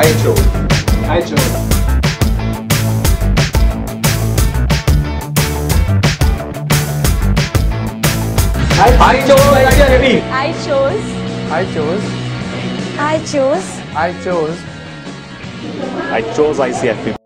I chose. I chose ICFB. I chose. I chose. I chose. I chose. I chose ICFP.